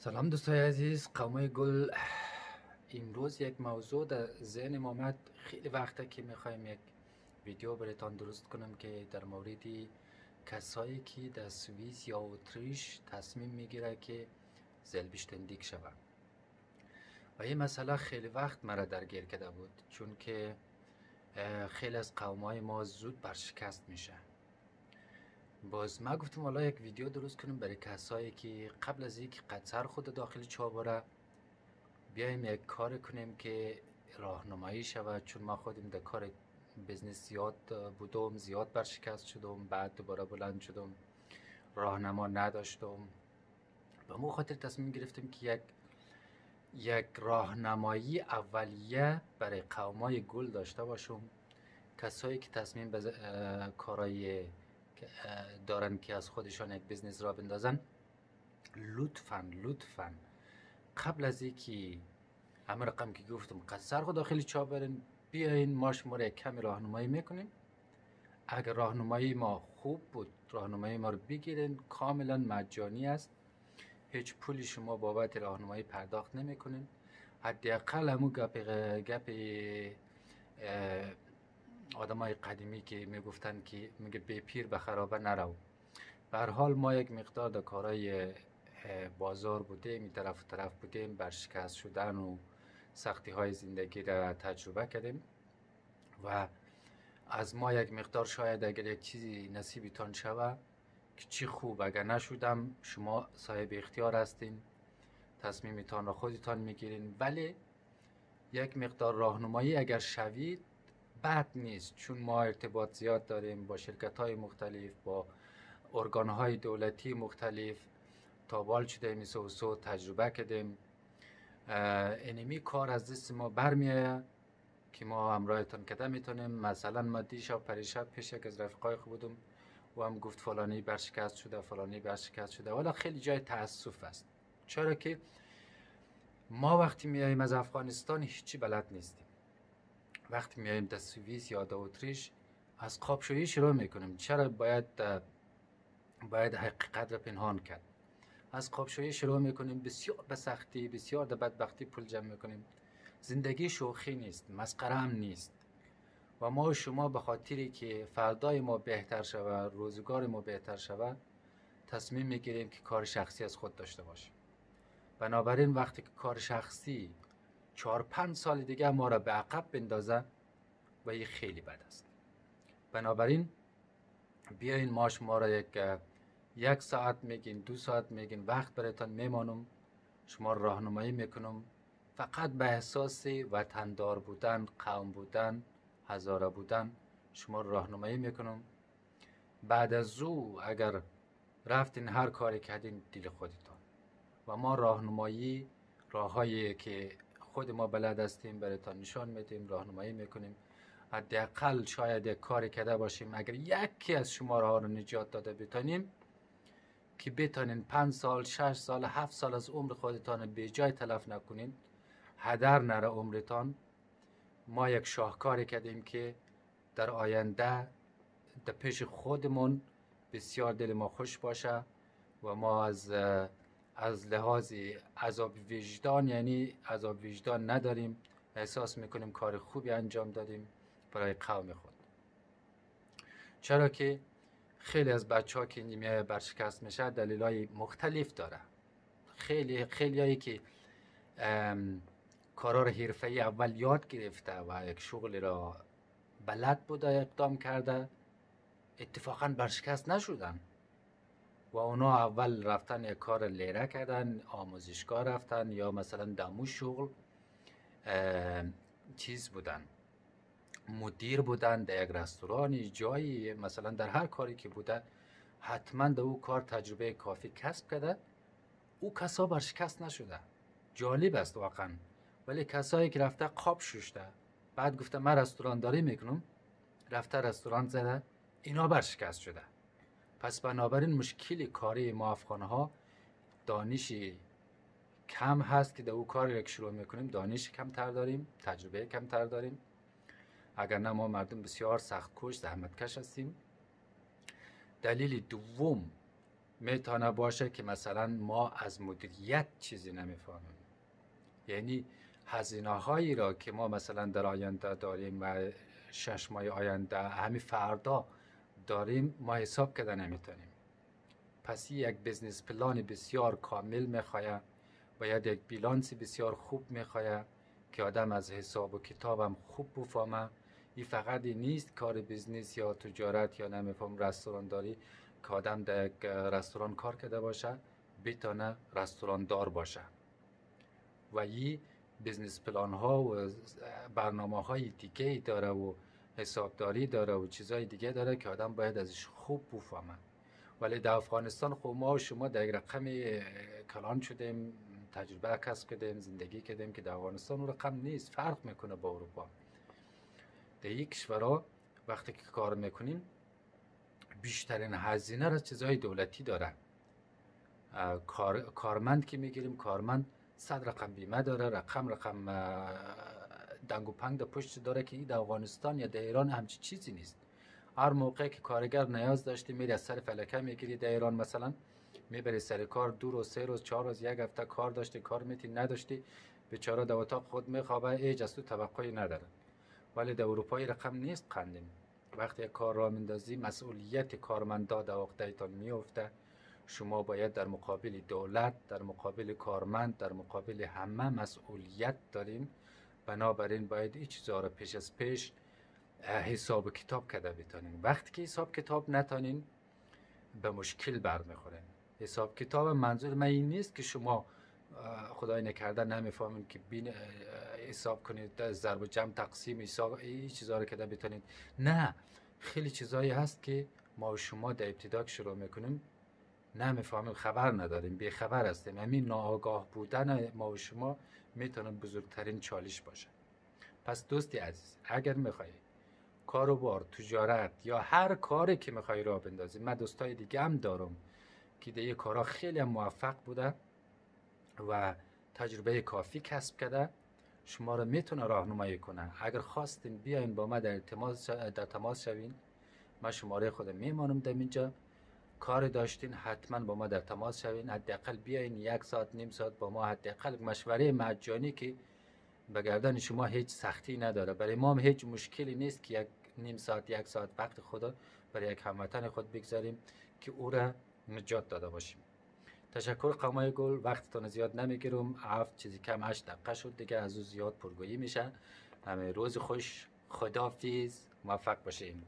سلام دوستای عزیز قومای گل. امروز یک موضوع در ذهن آمد خیلی وقته که می‌خوایم یک ویدیو برایتان درست کنم که در مورد کسایی که در سوئیس یا اتریش تصمیم می‌گیره که زلبشتندیک شود و این مسئله خیلی وقت مرا درگیر کرده بود چون که خیلی از قومای ما زود برشکست میشه باز ما گفتم حالا یک ویدیو درست کنیم برای کسایی که قبل از اینکه قطر خود داخل چابره بیایم یک کار کنیم که راهنمایی شود چون ما خودم در کار بزنس زیاد بودم زیاد برشکست شدم بعد دوباره بلند شدم راهنما نداشتم. و مو خاطر تصمیم گرفتیم که یک یک راهنمایی اولیه برای قومای گل داشته باشم. کسایی که تصمیم به کارای دارن که از خودشان یک بزنس را بندازن. لطفا لطفا. قبل از اینکه همه رقم که گفتم قصر خود داخل چا برین بیاین ما شما را کمی راهنمایی می‌کنیم. اگر راهنمایی ما خوب بود راهنمایی ما رو بگیرین. کاملا مجانی است. هیچ پولی شما بابت راهنمایی پرداخت نمی‌کنین. حداقل همون گپ گپ آدم های قدیمی که می‌گفتن که میگه به پیر به خرابه نرو. به حال ما یک مقدار در بازار بودیم این طرف طرف بودیم بر شکست شدن و سختی های زندگی را تجربه کردیم و از ما یک مقدار شاید اگر یک چیزی نصیبتان شوه که چی خوب اگر نشدم شما صاحب اختیار هستین تصمیمتان را خودتان می‌گیرین. ولی یک مقدار راهنمایی اگر شوید بد نیست. چون ما ارتباط زیاد داریم با شرکت های مختلف با ارگان های دولتی مختلف. تابال شده مثل سو تجربه کردیم. اینمی کار از دست ما برمیآید که ما همراهتان کده می‌تونیم. مثلا ما دیشب پریشب پیش یک از رفقای خوب بودم و هم گفت فلانی برشکست شده فلانی برشکست شده. ولی خیلی جای تاسف است. چرا که ما وقتی میاییم از افغانستان هیچی بلد نیستیم. وقتی میاییم در سوئیس یا در اتریش از قابشویی شروع می‌کنیم. چرا باید باید حقیقت را پنهان کرد؟ از قابشویی شروع می‌کنیم بسیار به سختی بسیار در بدبختی پول جمع می‌کنیم. زندگی شوخی نیست مسخره هم نیست. و ما شما به خاطری که فردای ما بهتر شود روزگار ما بهتر شود تصمیم می‌گیریم که کار شخصی از خود داشته باشیم. بنابراین وقتی که کار شخصی چهار پنج سال دیگه ما را به عقب بندازه و این خیلی بد است. بنابراین بیاین ما شما را یک یک ساعت میگین دو ساعت میگین وقت برایتان میمانم. شما راهنمایی می‌کنم. فقط به احساس وطندار بودن قوم بودن هزاره بودن شما راهنمایی می‌کنم. بعد از او اگر رفتین هر کاری کردین دل خودتان. و ما راهنمایی راههایی که خود ما بلد هستیم برایتان نشان میدیم راهنمایی می‌کنیم. حداقل شاید یک کاری کرده باشیم. اگر یکی از شما ها رو نجات داده بتانیم که بتانین پنج سال شش سال هفت سال از عمر خودتان به جای تلف نکنین هدر نره عمرتان. ما یک شاهکاری کردیم که در آینده در پیش خودمون بسیار دل ما خوش باشه و ما از از لحاظ عذاب وجدان یعنی عذاب وجدان نداریم. احساس می‌کنیم کار خوبی انجام دادیم برای قوم خود. چرا که خیلی از بچه ها که نیمه برشکست میشه دلیل های مختلف داره. خیلی خیلی هایی که کارار حرفه اول یاد گرفته و یک شغل را بلد بوده اقدام کرده اتفاقا برشکست نشدن. و اونا اول رفتن یک کار لیره کردن آموزشگاه رفتن یا مثلا دمو شغل چیز بودن. مدیر بودن در یک رستورانی جایی مثلا در هر کاری که بوده حتما در او کار تجربه کافی کسب کرده. او کسا برشکست نشده. جالب است واقعا. ولی کسایی که رفته قاب ششته. بعد گفته من رستوران داری می‌کنم رفته رستوران زده. اینا برشکست شده. پس بنابراین مشکل کاری ما افغان ها دانشی کم هست که در او کار که شروع می‌کنیم. دانش کمتر داریم تجربه کمتر داریم. اگر نه ما مردم بسیار سخت کش زحمت کش هستیم. دلیل دوم می‌تونه باشه که مثلا ما از مدیریت چیزی نمی‌فهمیم. یعنی هزینه هایی را که ما مثلا در آینده داریم و شش ماه آینده همین فردا داریم ما حساب کرده نمی‌تونیم. پس یک بزنس پلان بسیار کامل می‌خواه باید یک بیلانس بسیار خوب می‌خواه که آدم از حساب و کتابم خوب بفهمه. این فقط نیست کار بزنس یا تجارت یا نمیفهم رستوران داری که آدم در یک رستوران کار کرده باشه بتانه رستوران دار باشه. و این بزنس پلان ها و برنامه های دیگه داره و حسابداری داره و چیزهای دیگه داره که آدم باید ازش خوب بفهمه. ولی در افغانستان خب ما و شما در یک رقم کلان شدیم تجربه کسب کردیم زندگی کردیم که در افغانستان اون رقم نیست فرق می‌کنه با اروپا. در یک کشورها وقتی که کار می‌کنیم بیشترین هزینه را چیزهای دولتی داره. کار، کارمند که می‌گیریم کارمند صد رقم بیمه داره رقم رقم دنگ و پنگ در پشت داره که این در افغانستان یا در ایران همچی چیزی نیست. هر موقع که کارگر نیاز داشتی میری از سر فلکه می‌گیری در ایران مثلا می‌بری سر کار دو روز سه روز چهار روز یک هفته کار داشتی کار میتی نداشتی بیچاره در اتاق خود میخوابه ایج از تو توقعی نداره. ولی در اروپای رقم نیست قندیم. وقتی کار را مندازی مسئولیت کارمندا در عقدهتان میفته شما باید در مقابل دولت در مقابل کارمند در مقابل همه مسئولیت دارین. بنابراین باید این چیزها را پیش از پیش حساب کتاب کرده بتانین. وقتی که حساب کتاب نتانین به مشکل برمیخورین. حساب کتاب منظور من این نیست که شما خدای نکرده نمی‌فهمین که بین حساب کنید ضرب جمع تقسیم حساب این چیزها رو کده بتانید نه خیلی چیزهایی هست که ما و شما در ابتدا شروع می‌کنیم نمی‌فهمیم خبر نداریم بی خبر هستیم. همین ناآگاه بودن ما و شما می‌تونه بزرگترین چالش باشه. پس دوستی عزیز اگر میخوایی کاروبار تجارت یا هر کاری که می‌خوای راه بندازی من دوستای دیگه هم دارم که دیگه کارا خیلی موفق بوده و تجربه کافی کسب کرده شما رو می‌تونه راهنمایی کنه اگر خواستین بیاین با ما در تماس در تماس شوین من شماره خودم میمانم در اینجا. کار داشتین حتما با ما در تماس شوین. حداقل بیاین یک ساعت نیم ساعت با ما. حداقل مشوره مجانی که به گردن شما هیچ سختی نداره. برای ما هم هیچ مشکلی نیست که یک نیم ساعت یک ساعت وقت خود برای یک هموطن خود بگذاریم که او را نجات داده باشیم. تشکر قمای گل. وقتتان زیاد نمی‌گیرم. هفت چیزی کم هشت دقیقه شد دیگه. از او زیاد پرگویی میشه. همه روز خوش. خدافیز موفق باشیم